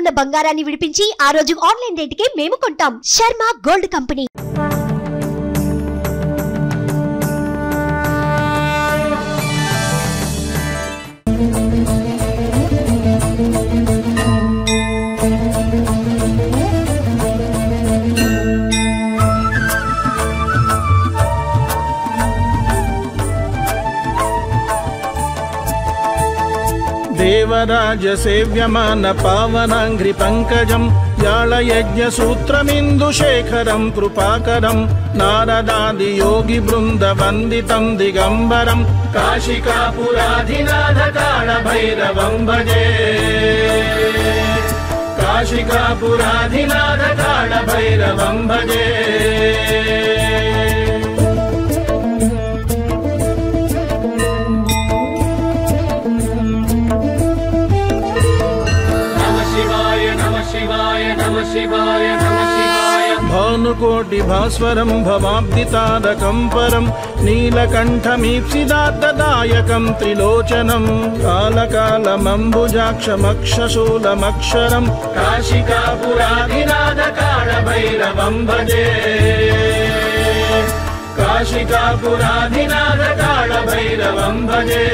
ఉన్న బంగారాన్ని విడిపించి ఆ రోజు ఆన్లైన్ రేటుకే మేము కొంటాం. Sharma gold company. देवराजसेव्यमान पावनाङ्घ्रि पङ्कजम् याळयज्ञसूत्रमिन्दुशेखरम् कृपाकरम् नारदादियोगिवृन्दवन्दितम् दिगम्बरम् काशिकापुराधिनाथकाळभैरवम् भजे। काशिकापुराधिनाथकाळभैरवम् भजे भानुकोटिभास्वरम् भवाब्दितारकम् परम् नीलकण्ठमीप्सिदात्तदायकम् त्रिलोचनम् कालकालमम्बुजाक्षमक्षशूलमक्षरम् काशिकापुराधिनाथकाळभैरवम् भजे। काशिकापुराधिनाथकाळभैरवम् भजे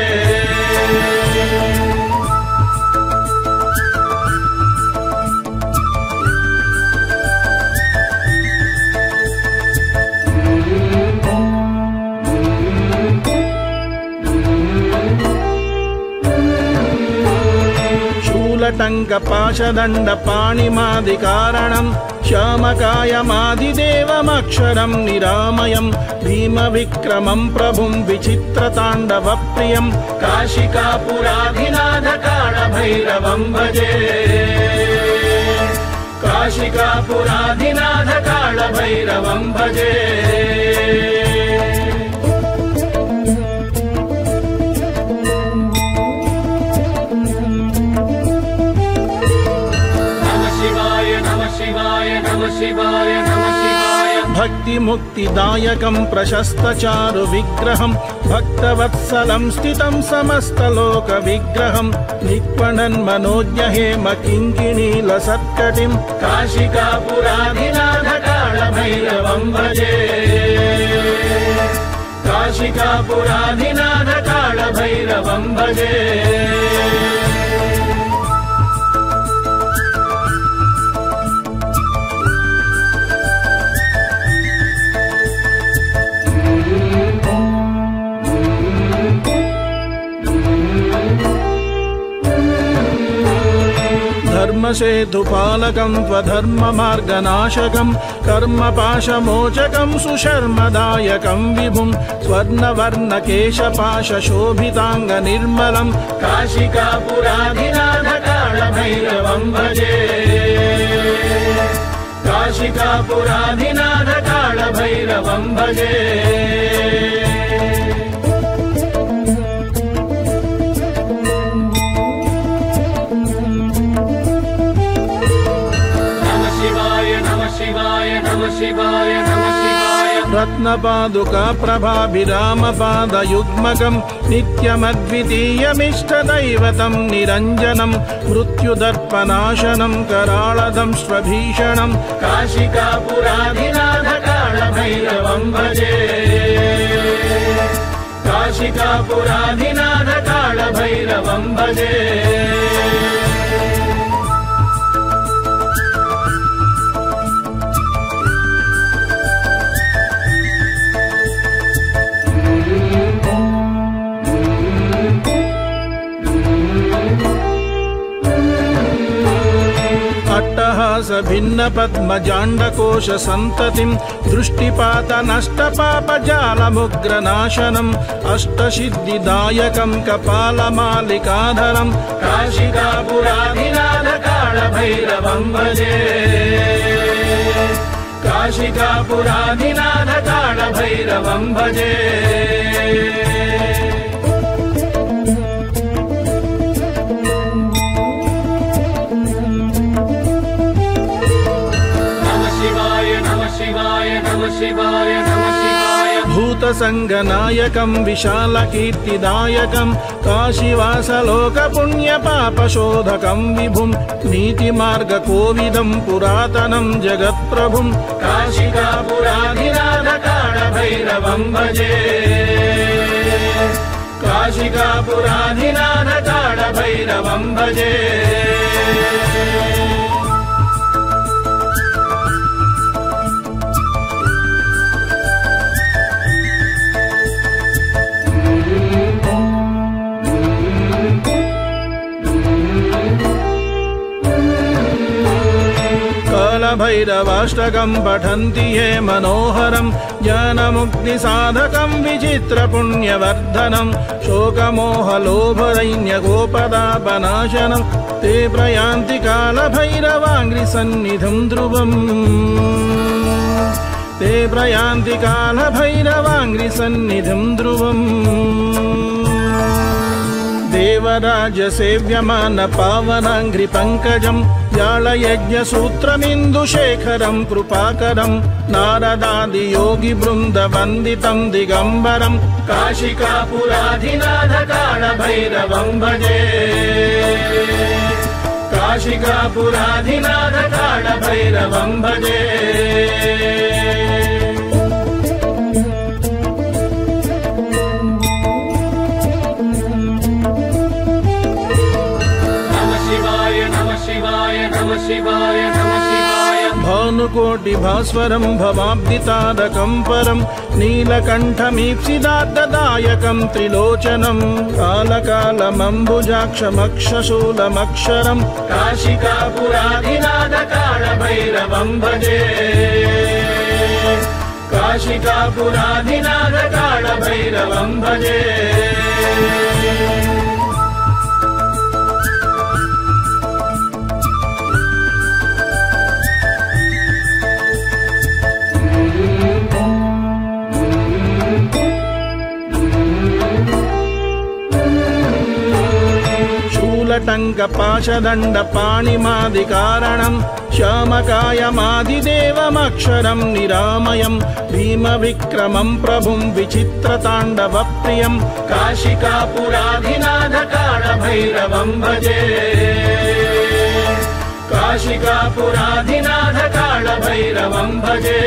शूलटङ्कपाशदण्डपाणिमादिकारणम् श्यामकायमादिदेवमक्षरम् निरामयम् भीमविक्रमम् प्रभुम् विचित्रताण्डवप्रियम् काशिकापुराधिनाथकाळभैरवम् भजे। काशिकापुराधिनाथकाळभैरवम् भजे भक्तिमुक्तिदायकम् प्रशस्तचारु विग्रहम् भक्तवत्सलम् स्थितम् समस्तलोकविग्रहम् निक्वणन् मनोज्ञहेम किङ्किणीलसत्कटिम् काशिकापुराधिनाथकाळभैरवम् भजे। काशिकापुराधिनाथकाळभैरवम् भजे धर्मसेतुपालकम् त्वधर्ममार्गनाशकम् कर्मपाशमोचकम् सुशर्मदायकम् विभुम् स्वर्णवर्णकेशपाशशोभिताङ्गनिर्मलम् काशिकापुराधिनाथकाळभैरवम् भजे। काशिकापुराधिनाथकाळभैरवम् भजे रत्नपादुका प्रभाभिरामपादयुग्मकम् नित्यमद्वितीयमिष्टदैवतम् निरञ्जनम् मृत्युदर्पनाशनम् कराळदं स्वभीषणम् काशिकापुराधिनाथकाळभैरवम् भजे। काशिकापुराधिनाथकाळभैरवम् भजे अट्टहास भिन्न पद्मजाण्डकोश सन्ततिम् दृष्टिपात नष्टपापजालमुग्रनाशनम् अष्टसिद्धिदायकम् कपालमालिकाधरम् भजे भूतसङ्गनायकं विशालकीर्तिदायकं काशीवासलोकपुण्यपापशोधकं विभुं नीतिमार्गकोविदं पुरातनं जगत्प्रभुं काशिकापुराधिनाथकाळभैरवं भजे। काशिकापुराधिनाथकाळभैरवं भजे कालभैरवाष्टकं पठन्ति ये मनोहरं ज्ञानमुक्तिसाधकं विचित्रपुण्यवर्धनं शोकमोहलोभदैन्यगोपदापनाशनं ते प्रयान्ति कालभैरवाङ्घ्रिसन्निधिं ध्रुवम्। ते प्रयान्ति कालभैरवाङ्घ्रिसन्निधिं ध्रुवम्। देवराजसेव्यमान पावनाङ्घ्रिपङ्कजं व्याळयज्ञसूत्रमिन्दुशेखरं कृपाकरं नारदादियोगिवृन्दवन्दितं दिगम्बरं काशिकापुराधिनाथकाळभैरवं भजे। काशिकापुराधिनाथकाळभैरवं भजे भानुकोटिभास्वरं भवाब्दितारकं परं नीलकण्ठमीप्सिदार्ददायकं त्रिलोचनं कालकालमम्बुजाक्षमक्षशूलमक्षरं काशिकापुराधिनाथकाळभैरवं भजे काशिकापुराधिनाथकाळभैरवं भजे शूलटङ्कपाशदण्डपाणिमादिकारणं श्यामकायमादिदेवमक्षरं निरामयं भीमविक्रमं प्रभुं विचित्रताण्डवप्रियं काशिकापुराधिनाथकाळभैरवं भजे। काशिकापुराधिनाथकाळभैरवं भजे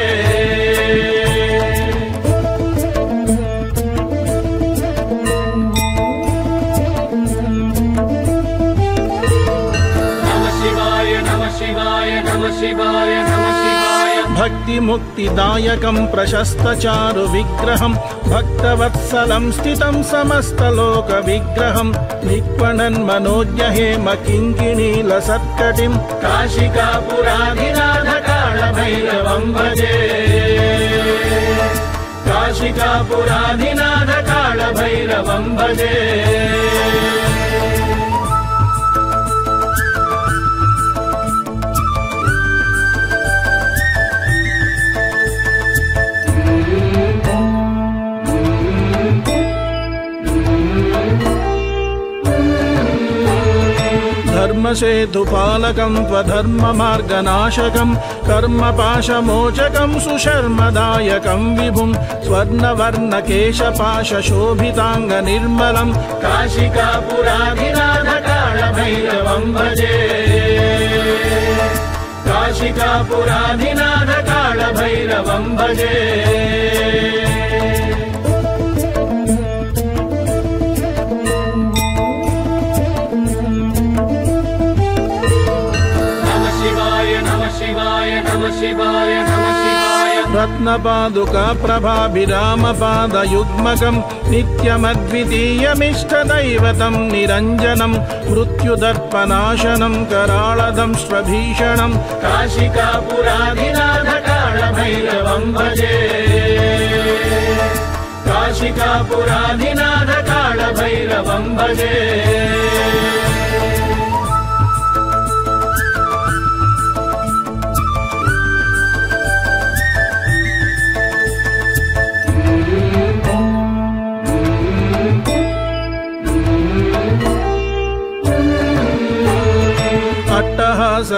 शिवाय नमः शिवाय। नमः शिवाय भक्तिमुक्तिदायकं प्रशस्तचारुविग्रहं भक्तवत्सलं स्थितं समस्तलोकविग्रहं निक्वणन्मनोज्ञहेम किङ्किणीलसत्कटिं। काशिकापुराधिनाथकाळभैरवं भजे। काशिकापुराधिनाथकाळभैरवं भजे धर्मसेतुपालकं त्वधर्ममार्गनाशकं कर्मपाशमोचकं सुशर्मदायकं विभुं स्वर्णवर्णकेशपाशशोभिताङ्गनिर्मलं काशिकापुराधिनाथकाळभैरवं भजे। काशिकापुराधिनाथकाळभैरवं भजे रत्नपादुका प्रभाभिरामपादयुग्मकं नित्यमद्वितीयमिष्टदैवतं निरञ्जनं मृत्युदर्पनाशनं कराळदं स्वभीषणं काशिकापुराधिनाथकाळभैरवं भजे। काशिकापुराधिनाथकाळभैरवं भजे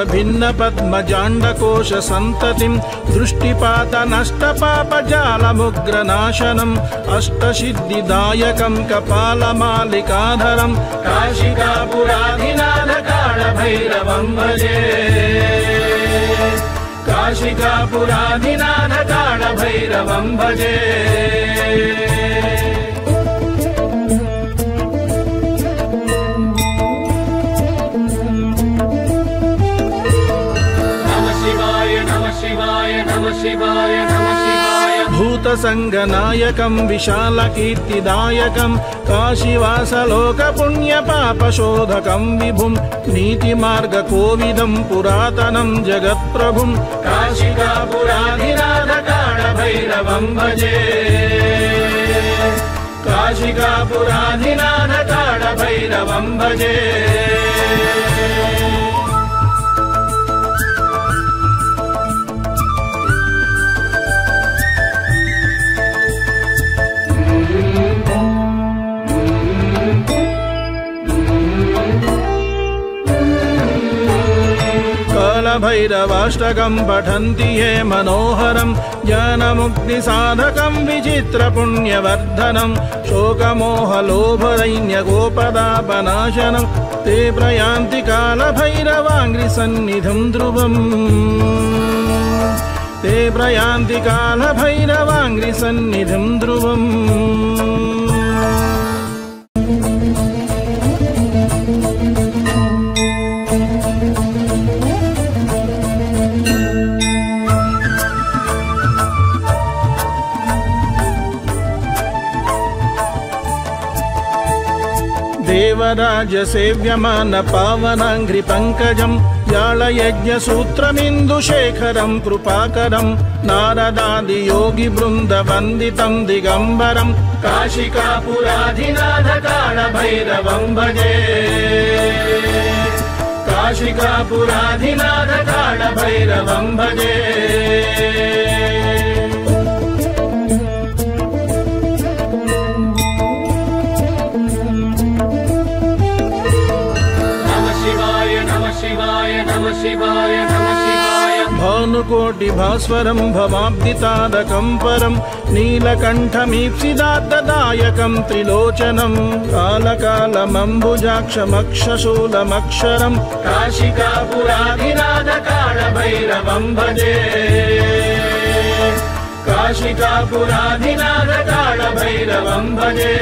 मन्दहास भिन्नपद्मजाण्डकोश सन्ततिं दृष्टिपात नष्टपापजालमुग्रनाशनम् अष्टसिद्धिदायकं कपालमालिकाधरं काशिकापुराधिनाथ कालभैरवं भजे काशिकापुराधिनाथ कालभैरवं भजे भूतसङ्गनायकं विशालकीर्तिदायकं काशीवासलोकपुण्यपापशोधकं विभुं नीतिमार्गकोविदं पुरातनं जगत्प्रभुं काशिकापुराधिनाथ कालभैरवं भजे। काशिकापुराधिनाथ कालभैरवं भजे कालभैरवाष्टकं पठन्ति ये मनोहरं ज्ञानमुक्तिसाधकं विचित्रपुण्यवर्धनं शोकमोहलोभदैन्यगोपदापनाशनं ते प्रयान्ति कालभैरवाङ्घ्रिसन्निधिं ध्रुवम्। ते प्रयान्ति कालभैरवाङ्घ्रिसन्निधिं ध्रुवम् देवराजसेव्यमान पावनाङ्घ्रिपङ्कजं याळयज्ञसूत्रमिन्दुशेखरं कृपाकरं नारदादियोगिवृन्दवन्दितं दिगम्बरं काशिकापुराधिनाथ कालभैरवं भजे। काशिकापुराधिनाथ कालभैरवं भजे भानुकोटिभास्वरं भवाब्दितादकं परं नीलकण्ठमीप्सिदात्तदायकं त्रिलोचनं कालकालमम्बुजाक्षमक्षशूलमक्षरं काशिकापुराधिनाथ कालभैरवं भजे काशिकापुराधिनाथ कालभैरवं भजे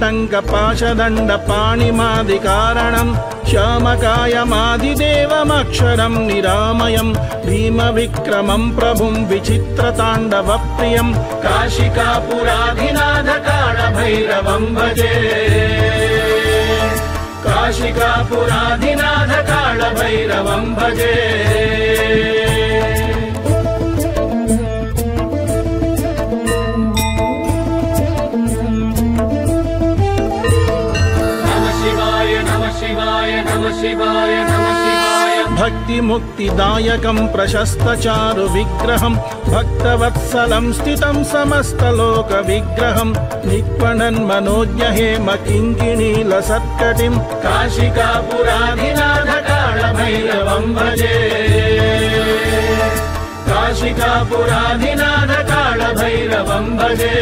शूलटङ्कपाशदण्डपाणिमादिकारणं श्यामकायमादिदेवमक्षरं निरामयं भीमविक्रमं प्रभुं विचित्रताण्डवप्रियं काशिकापुराधिनाथ कालभैरवं भजे। काशिकापुराधिनाथ कालभैरवं भजे भक्तिमुक्तिदायकं प्रशस्तचारुविग्रहं भक्तवत्सलं स्थितं समस्तलोकविग्रहं निक्वणन्मनोज्ञहेम किङ्किणीलसत्कटिं काशिकापुराधिनाथ कालभैरवं भजे। काशिकापुराधिनाथ कालभैरवं भजे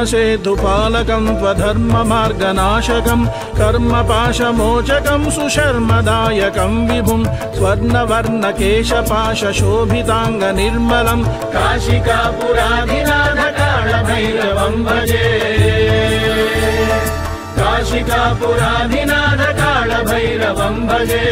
धर्मसेतुपालकं त्वधर्ममार्गनाशकं कर्मपाशमोचकं सुशर्मदायकं विभुं स्वर्णवर्णकेशपाशशोभिताङ्गनिर्मलं काशिकापुराधिनाथ कालभैरवं भजे। काशिकापुराधिनाथ कालभैरवं भजे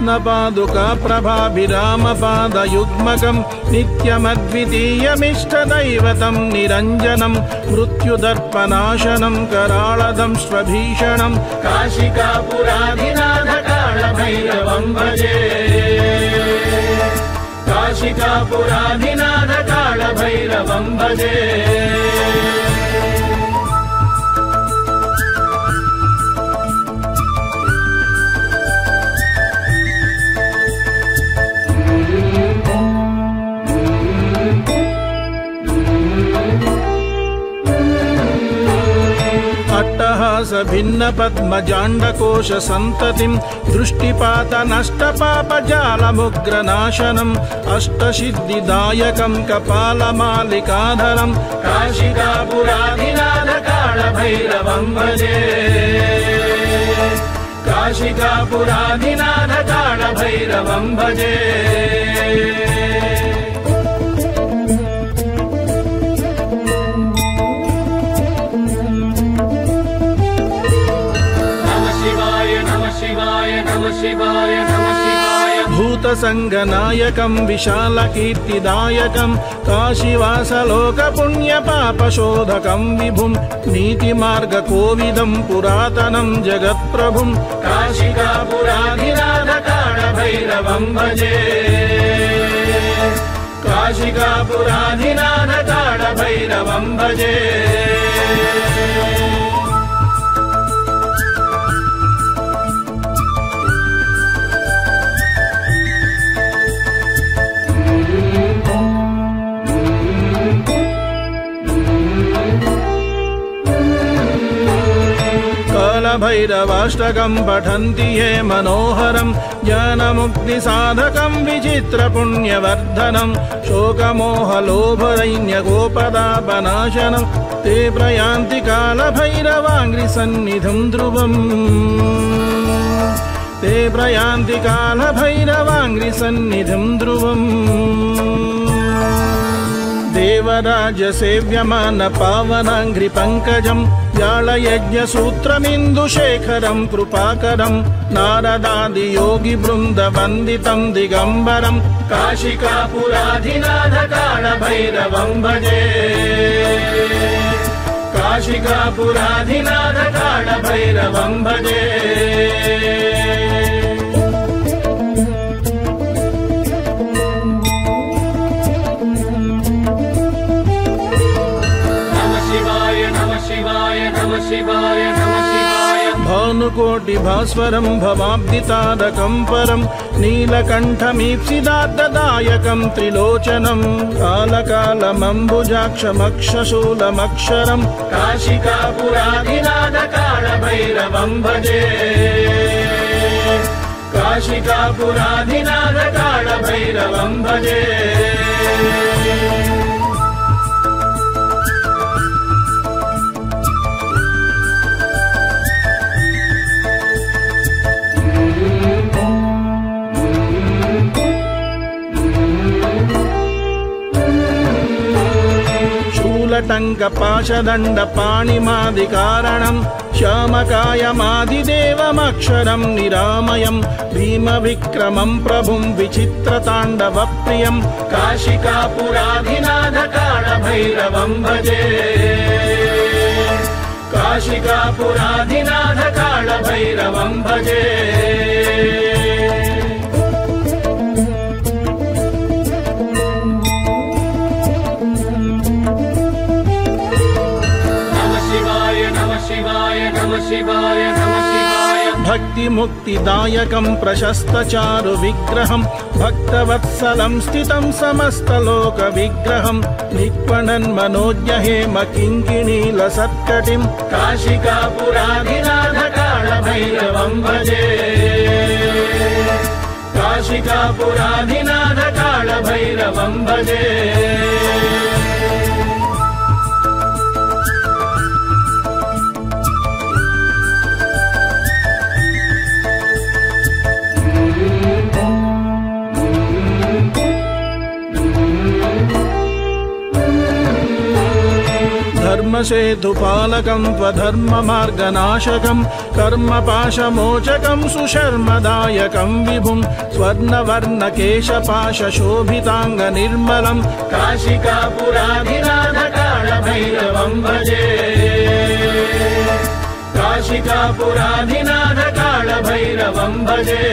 रत्नपादुका प्रभाभिरामपादयुग्मकम् नित्यमद्वितीयमिष्टदैवतं निरञ्जनं मृत्युदर्पनाशनं कराळदं स्वभीषणम् काशिकापुराधिनाथ कालभैरवं भजे। काशिकापुराधिनाथ कालभैरवं भजे अट्टहास भिन्न पद्मजाण्डकोश सन्ततिं दृष्टिपात नष्टपापजालमुग्रनाशनम् अष्टसिद्धिदायकं कपालमालिकाधरम् काशिकापुराधिनाथ कालभैरवं भजे। काशिकापुराधिनाथ कालभैरवं भजे भूतसङ्गनायकं विशालकीर्तिदायकं काशीवासलोकपुण्यपापशोधकं विभुं नीतिमार्गकोविदं पुरातनं जगत्प्रभुं काशिकापुराधिनाथ कालभैरवं भजे। काशिकापुराधिनाथ कालभैरवं भजे कालभैरवाष्टकं पठन्ति ये मनोहरं ज्ञानमुक्तिसाधकं विचित्रपुण्यवर्धनं शोकमोहलोभदैन्यगोपदापनाशनं ते प्रयान्ति ध्रुवम् ते प्रयान्ति कालभैरवाङ्घ्रिसन्निधिं ध्रुवम् देवराजसेव्यमान पावनाङ्घ्रिपङ्कजम् व्याळयज्ञसूत्रमिन्दुशेखरम् कृपाकरम् नारदादियोगिवृन्दवन्दितम् दिगम्बरम् कालभैरवं भजे। कालभैरवं भजे कोटिभास्वरं भवाब्दितारकं परं नीलकण्ठमीप्सिदार्थदायकं त्रिलोचनं कालकालमम्बुजाक्षमक्षशूलमक्षरं काशिकापुराधिनादकालभैरवं भजे काशिकापुराधिनादकालभैरवं भजे शूलटङ्कपाशदण्डपाणिमादिकारणम् श्यामकायमादिदेवमक्षरम् निरामयम् भीमविक्रमम् प्रभुम् विचित्रताण्डवप्रियम् काशिकापुराधिनाथ कालभैरवं भजे। काशिकापुराधिनाथ कालभैरवं भजे शिवाय भक्तिमुक्तिदायकम् प्रशस्तचारु विग्रहम् भक्तवत्सलं स्थितं समस्तलोकविग्रहम् निक्वणन् मनोज्ञहेम किङ्किणीलसत्कटिम् काशिकापुराधिनाथ कालभैरवं भजे। काशिकापुराधिनाथ कालभैरवं भजे धर्मसेतुपालकं त्वधर्ममार्गनाशकं कर्मपाशमोचकं सुशर्मदायकं विभुं स्वर्णवर्णकेशपाशशोभिताङ्गनिर्मलं काशिकापुराधिनाथकालभैरवं भजे। काशिकापुराधिनाथकालभैरवं भजे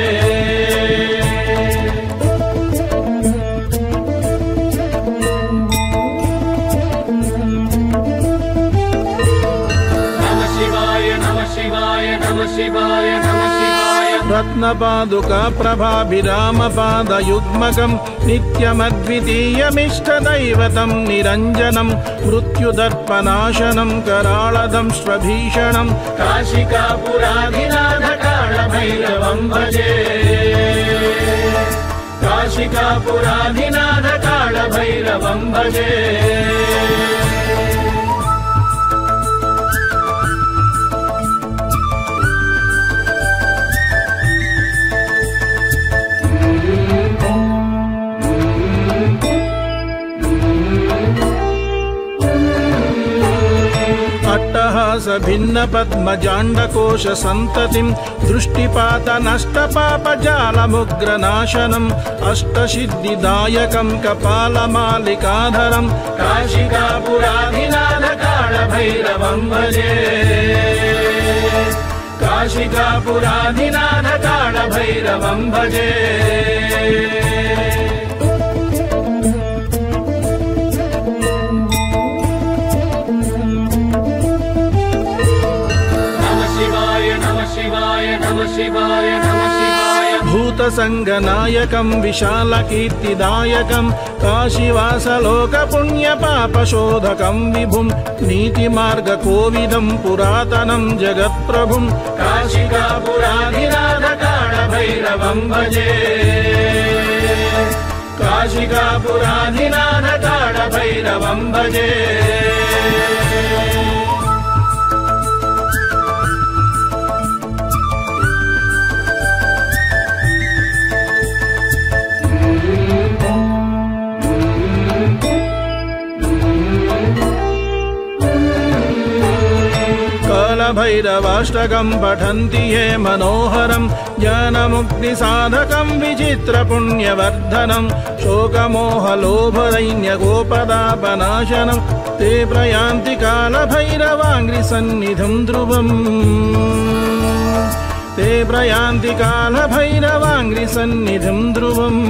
रत्नपादुका प्रभाभिरामपादयुग्मकं नित्यमद्वितीयमिष्टदैवतं निरञ्जनं मृत्युदर्पनाशनं कराळदं काशिकापुराधिनाथकालभैरवं भजे। काशिकापुराधिनाथकालभैरवं भजे अट्टहास भिन्न पद्मजाण्डकोश सन्ततिं दृष्टिपात नष्टपापजालमुग्रनाशनम् अष्टसिद्धिदायकं कपालमालिकाधरम् काशिकापुराधिनाथकालभैरवं भजे। काशिकापुराधिनाथकालभैरवं भजे भूतसङ्गनायकं विशालकीर्तिदायकं काशीवासलोकपुण्यपापशोधकं विभुं नीतिमार्गकोविदं पुरातनं जगत्प्रभुं। काशिकापुराधिनाथकालभैरवं भजे। काशिकापुराधिनाथकालभैरवं भजे कालभैरवाष्टकं पठन्ति ये मनोहरं ज्ञानमुक्तिसाधकं विचित्रपुण्यवर्धनं शोकमोहलोभदैन्यगोपदापनाशनं ते प्रयान्ति कालभैरवाङ्घ्रिसन्निधिं ध्रुवम् ते प्रयान्ति कालभैरवाङ्घ्रिसन्निधिं ध्रुवम्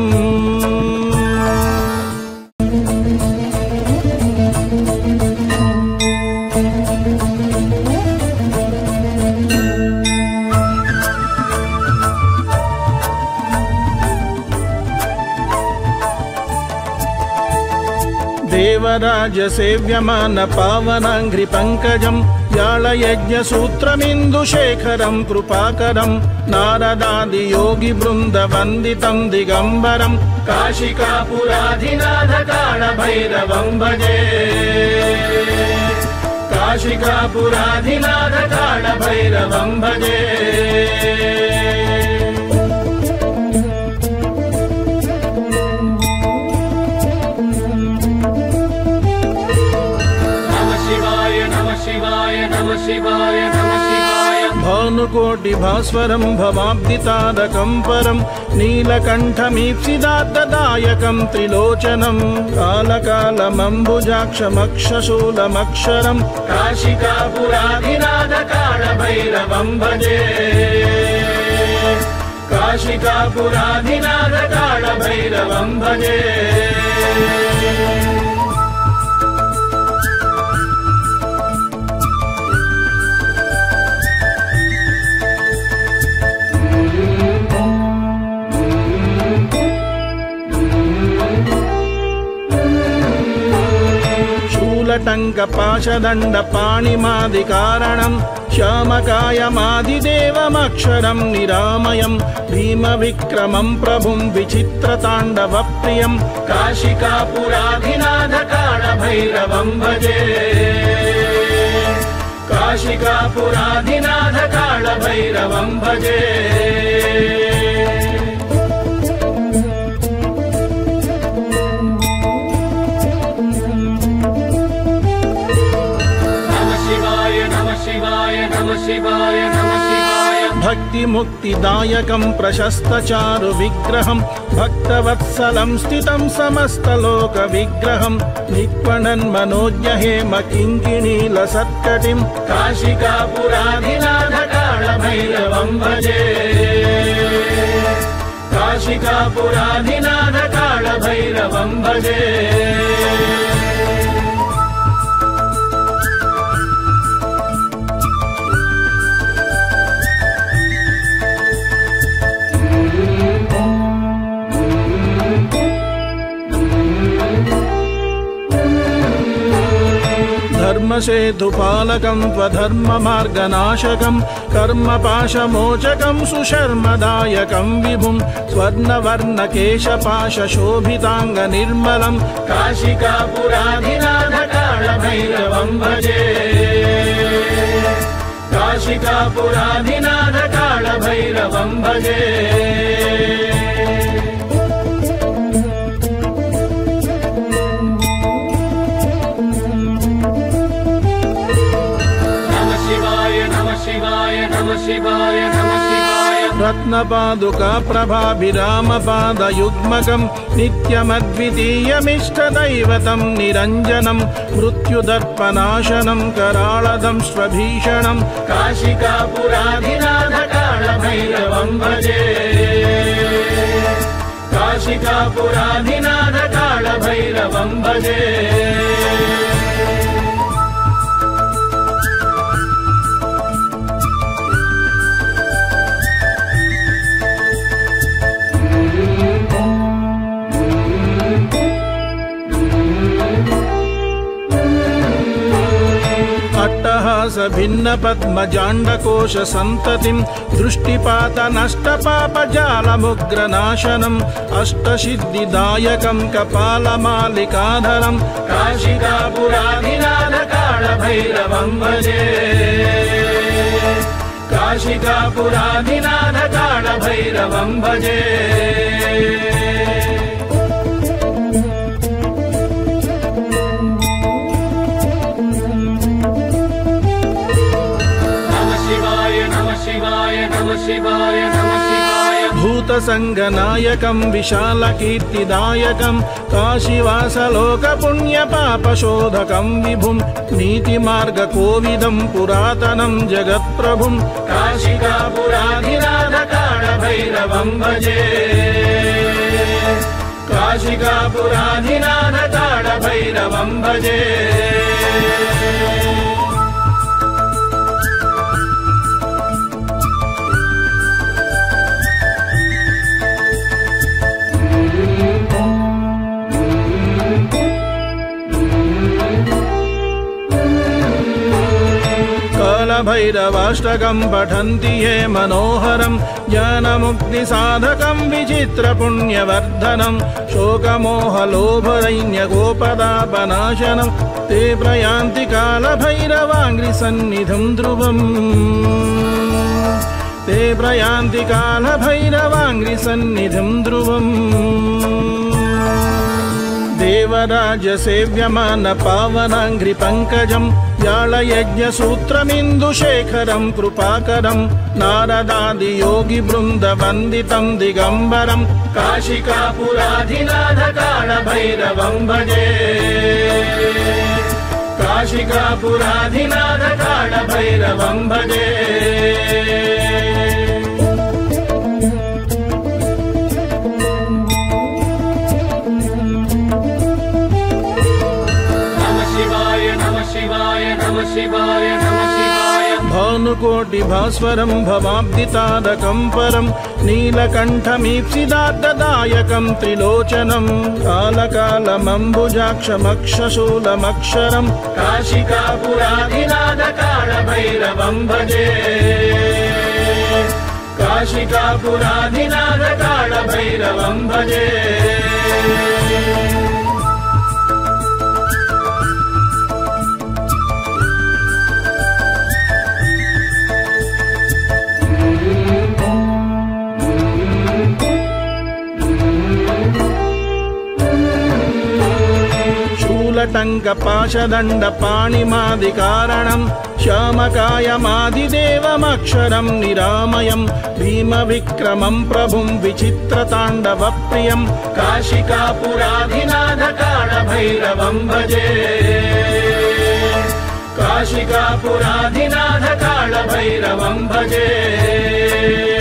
देवराजसेव्यमान पावनाङ्घ्रिपङ्कजं व्याळयज्ञसूत्रमिन्दुशेखरं कृपाकरं नारदादियोगिवृन्दवन्दितं दिगम्बरं काशिकापुराधिनाथकालभैरवं भजे। काशिकापुराधिनाथकालभैरवं भजे भानुकोटिभास्वरं भवाब्दितादकं परं नीलकण्ठमीप्सिदात्तदायकं त्रिलोचनं कालकालमम्बुजाक्षमक्षशूलमक्षरम् काशिकापुराधिनाथकालभैरवं भजे। काशिकापुराधिनाथकालभैरवं भजे शूलटङ्कपाशदण्डपाणिमादिकारणं श्यामकायमादिदेवमक्षरं निरामयं भीमविक्रमं प्रभुं विचित्रताण्डवप्रियं काशिकापुराधिनाथकालभैरवं भजे। काशिकापुराधिनाथकालभैरवं भजे भक्तिमुक्तिदायकं प्रशस्तचारु विग्रहं भक्तवत्सलं स्थितं समस्तलोकविग्रहं निक्वणन् मनोज्ञ हेम किङ्किणीलसत्कटिं काशिकापुराधिनाथकाळभैरवं भजे। काशिकापुराधिनाथकाळभैरवं भजे धर्मसेतुपालकं त्वधर्ममार्गनाशकं कर्मपाशमोचकं सुशर्मदायकं विभुं स्वर्णवर्णकेशपाशशोभिताङ्गनिर्मलं काशिकापुराधिनाथकाळभैरवं भजे। काशिकापुराधिनाथकाळभैरवं भजे रत्नपादुका प्रभाभिरामपादयुग्मकं नित्यमद्वितीयमिष्टदैवतं निरञ्जनं मृत्युदर्पनाशनं कराळदं स्वभीषणम् काशिकापुराधिनाथकाळभैरवं भजे काशिकापुराधिनाथकाळभैरवं भजे अट्टहासभिन्नपद्मजाण्डकोशसन्ततिं दृष्टिपातनष्टपापजालमुग्रनाशनम् अष्टसिद्धिदायकं कपालमालिकाधरम् काशिकापुराधिनाथकाळभैरवं भजे काशिकापुराधिनाथकाळभैरवं भजे शिवाय भूतसङ्गनायकं विशालकीर्तिदायकं काशीवासलोकपुण्यपापशोधकं विभुं नीतिमार्गकोविदं पुरातनं जगत्प्रभुं काशिकापुराधिनाथकाळभैरवं भजे। काशिकापुराधिनाथकाळभैरवं भजे कालभैरवाष्टकं पठन्ति ये मनोहरं ज्ञानमुक्तिसाधकं विचित्रपुण्यवर्धनं शोकमोहलोभरैन्यगोपदापनाशनं ते प्रयान्ति कालभैरवाङ्घ्रिसन्निधिं ध्रुवम्। ते प्रयान्ति कालभैरवाङ्घ्रिसन्निधिं ध्रुवम्। देवराजसेव्यमान पावनाङ्घ्रिपङ्कजं व्याळयज्ञसूत्रमिन्दुशेखरं कृपाकरं नारदादियोगिवृन्दवन्दितं दिगम्बरं काशिकापुराधिनाथकाळभैरवं भजे। काशिकापुराधिनाथकाळभैरवं भजे भानुकोटिभास्वरं भवाब्दितारकं परं नीलकण्ठमीप्सिदार्थदायकं त्रिलोचनं कालकालमम्बुजाक्षमक्षशूलमक्षरं काशिकापुराधिनाथकाळभैरवं भजे काशिकापुराधिनाथकाळभैरवं भजे जटङ्कपाशदण्डपाणिमादिकारणम् श्यामकायमादिदेवमक्षरम् निरामयम् भीमविक्रमम् प्रभुम् विचित्रताण्डवप्रियम् काशिकापुराधिनाथकालभैरवम् भजे। काशिकापुराधिनाथकालभैरवम् भजे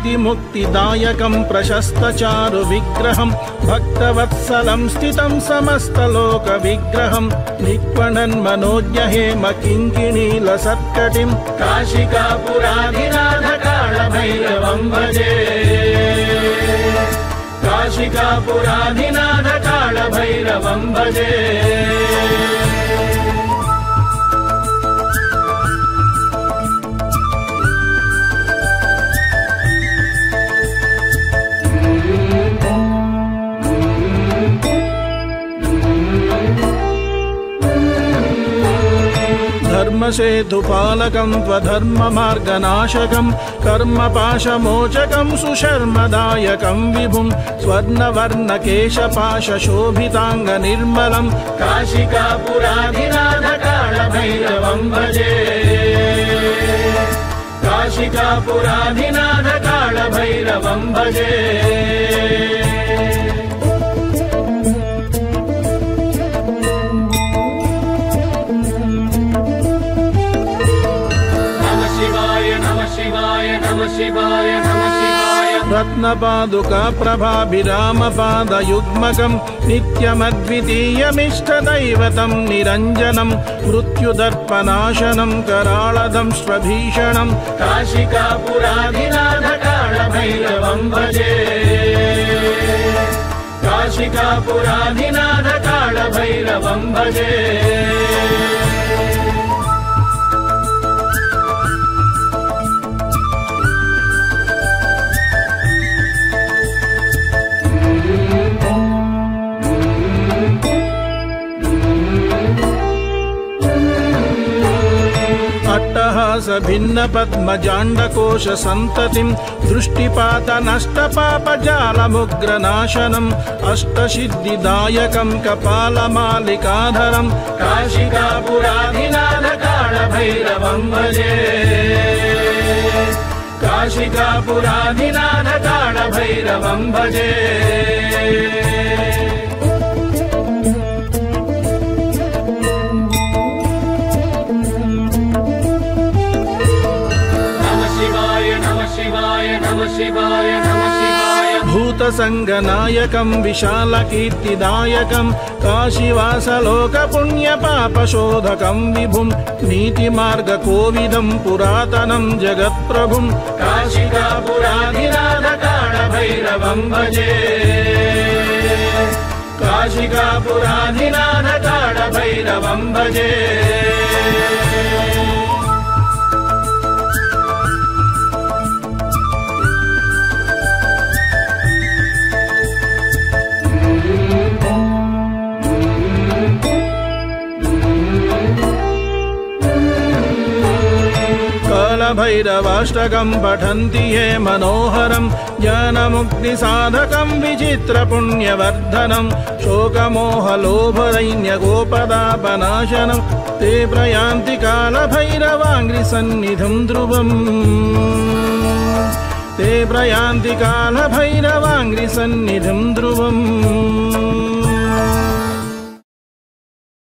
शिवाय भक्तिमुक्तिदायकम् प्रशस्तचारु विग्रहम् भक्तवत्सलम् स्थितम् समस्तलोकविग्रहम् निक्वणन् मनोज्ञहेम किङ्किणीलसत्कटिम् काशिकापुराधिनाथकालभैरवम् भजे। काशिकापुराधिनाथकालभैरवम् भजे धर्मसेतुपालकम् त्वधर्ममार्गनाशकम् कर्मपाशमोचकम् सुशर्मदायकम् विभुम् स्वर्णवर्णकेशपाशशोभिताङ्गनिर्मलम् काशिकापुराधिनाथकालभैरवम् भजे। काशिकापुराधिनाथकालभैरवम् भजे रत्नपादुका प्रभाभिरामपादयुग्मकम् नित्यमद्वितीयमिष्टदैवतम् निरञ्जनम् मृत्युदर्पनाशनम् कराळदं स्वभीषणम् काशिकापुराधिनाथकालभैरवम् भजे। काशिकापुराधिनाथकालभैरवम् भजे अट्टहास भिन्न पद्मजाण्डकोश सन्ततिम् दृष्टिपात नष्टपापजालमुग्रनाशनम् अष्टसिद्धिदायकम् कपालमालिकाधरम् काशिकापुराधिनाथकालभैरवम् भजे। काशिकापुराधिनाथकालभैरवम् भजे शिवाय भूतसङ्गनायकम् विशालकीर्तिदायकम् काशीवासलोकपुण्यपापशोधकम् विभुम् नीतिमार्गकोविदम् पुरातनम् जगत्प्रभुम्। काशिकापुराधिनाथकालभैरवम् भजे। काशिकापुराधिनाथकालभैरवम् भजे कालभैरवाष्टकम् पठन्ति ये मनोहरम् ज्ञानमुक्तिसाधकम् विचित्रपुण्यवर्धनम् शोकमोहलोभदैन्यगोपदापनाशनम् ते प्रयान्ति कालभैरवाङ्घ्रिसन्निधिम् ध्रुवम् ते प्रयान्ति कालभैरवाङ्घ्रिसन्निधिम् ध्रुवम्